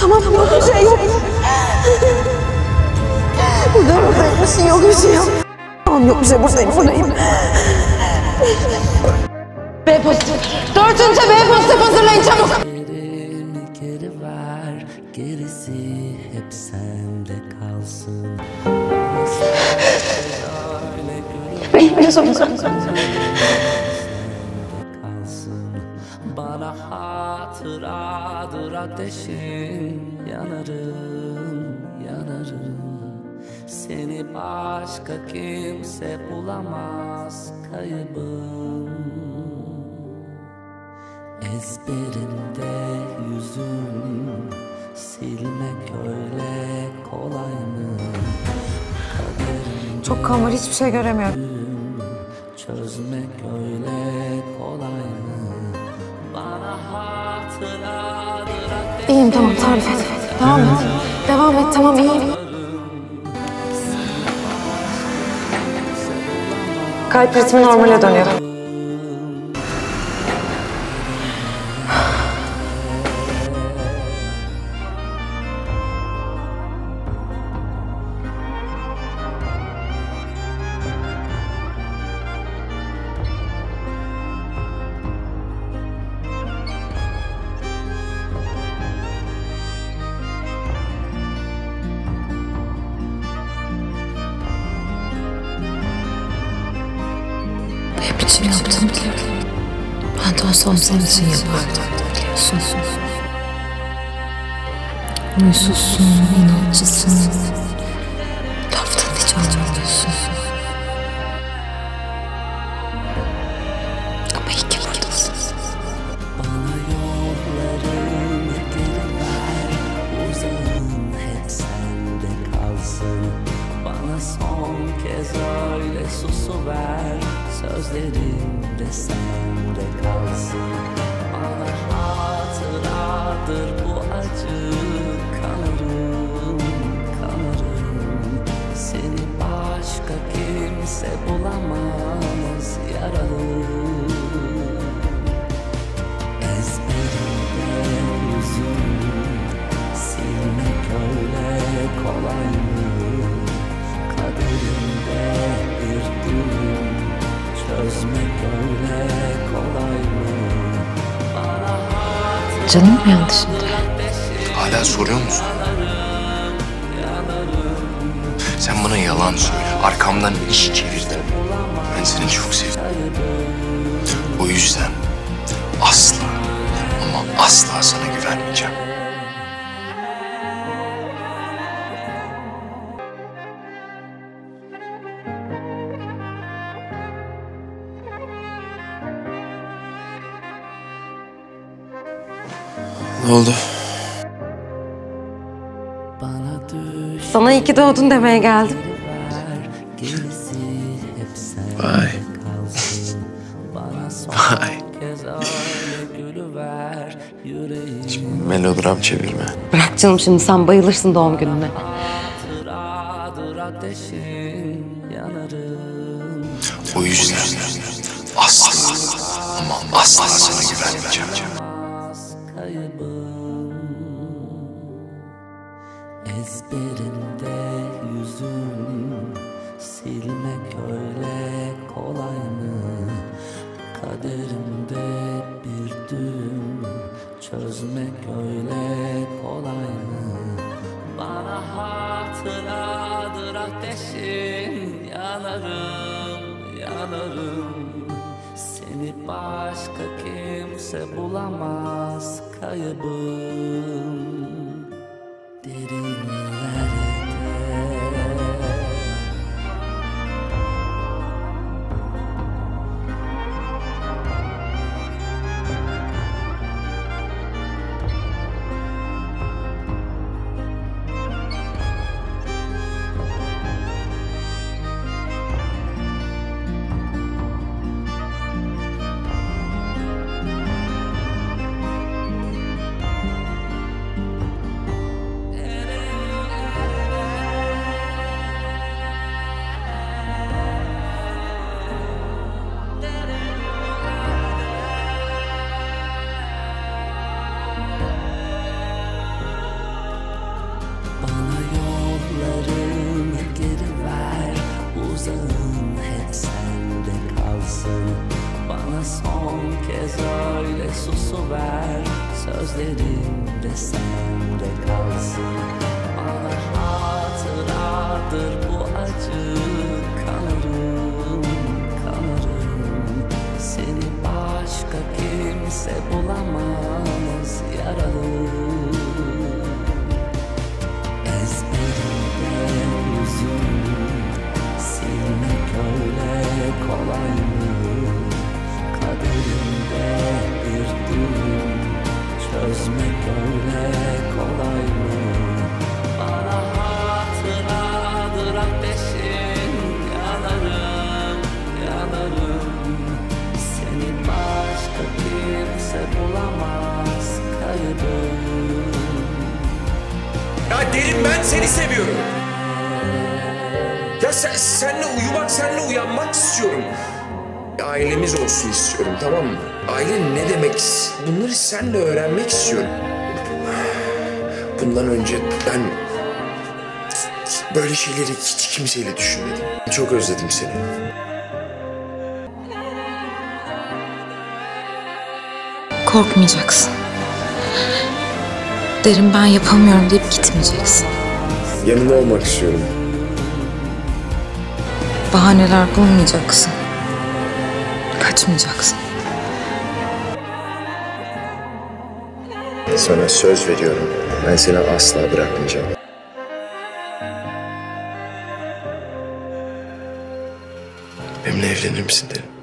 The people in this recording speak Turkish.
Tamam yok bir şey yok. Buradayım buradayım bir şey yok bir şey yok. Tamam yok bir şey buradayım buradayım. B pozitif. Dördüncü B pozitif hazırlayın çabuk. Geri ver Gerisi hep sende kalsın biraz omuzum. kalsın ateşin Yanarım, yanarım Seni başka kimse bulamaz kaybım Ezberimde yüzün Silmek öyle kolay mı? Kaderim Çok kan var hiçbir şey göremiyorum. Çözmek öyle kolay mı? İyiyim tamam tarif et. Devam et. Devam et tamam iyiyim. Kalp ritmi normale dönüyor. İçin yaptım biliyorum. Ben de olsam senin için yapardım biliyorsun. Huysuzsun, inatçısın. Laftan hiç anlamıyorsun. Sözlerim de sende kalsın. Bana hatıradır bu acı Kanarım, kanarım. Seni başka kimse bulamaz Yaralı Ezberimde yüzün Silmek öyle kolay mı? Canım mı yandı şimdi? Hala soruyor musun? Sen bana yalan söyle. Arkamdan iş çevirdin. Ben seni çok sevdim. O yüzden asla ama asla sana güvenmeyeceğim. Ne oldu? Sana iyi ki doğdun demeye geldim. Vay. Vay. Yüreğim Melodram çevirme. Bırak canım şimdi sen bayılırsın doğum gününe. hatıradır ateşin Yanarım O yüzden asla ama asla sana güvenmeyeceğim. Kaderimde bir düğüm Çözmek öyle kolay mı? Bana hatıradır ateşin Yanarım, yanarım Seni başka kimse bulamaz kaybım ve susuver Sözlerim de sende kalsın. Bana hatıradır bu acı. Kanarım, kanarım. Seni başka kimse bulamaz Yaralı. Ezberimde yüzüm Silmek öyle sen, senle uyumak, senle uyanmak istiyorum. Ailemiz olsun istiyorum tamam mı? Aile ne demek? Bunları senle öğrenmek istiyorum. Bundan önce ben böyle şeyleri hiç kimseyle düşünmedim. Çok özledim seni. Korkmayacaksın. Derin ben yapamıyorum deyip gitmeyeceksin. Yanında olmak istiyorum. Bahaneler bulmayacaksın. Kaçmayacaksın. Sana söz veriyorum. Ben seni asla bırakmayacağım. Benimle evlenir misin derim.